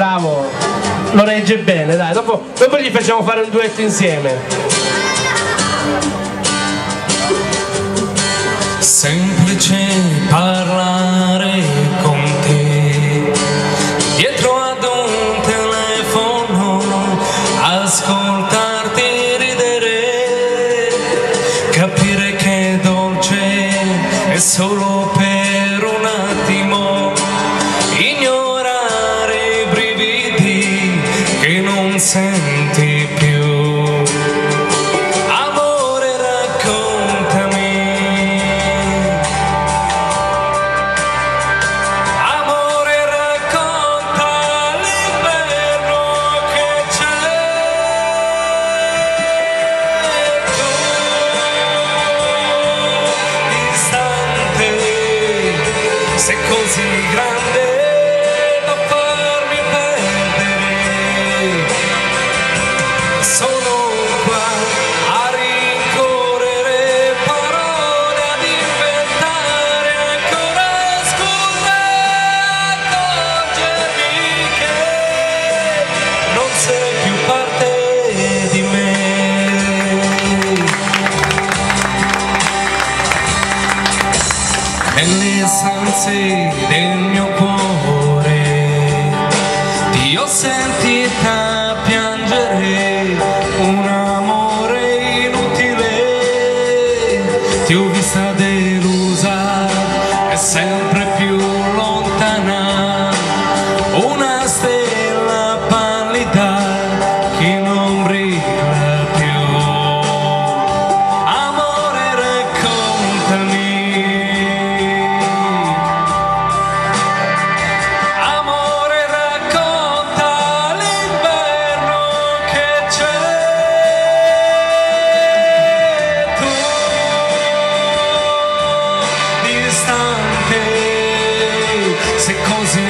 Bravo, lo regge bene, dai, dopo, dopo gli facciamo fare un duetto insieme. Semplice parlare con te. Dietro ad un telefono, ascoltarti ridere, capire che è dolce è solo per senti più. Amore raccontami. Amore racconta l'inverno che c'è tu distante sei così grande Nelle stanze del mio cuore. Ti ho sentita piangere un amore inutile. Ti ho vista delusa e sempre sei così. grande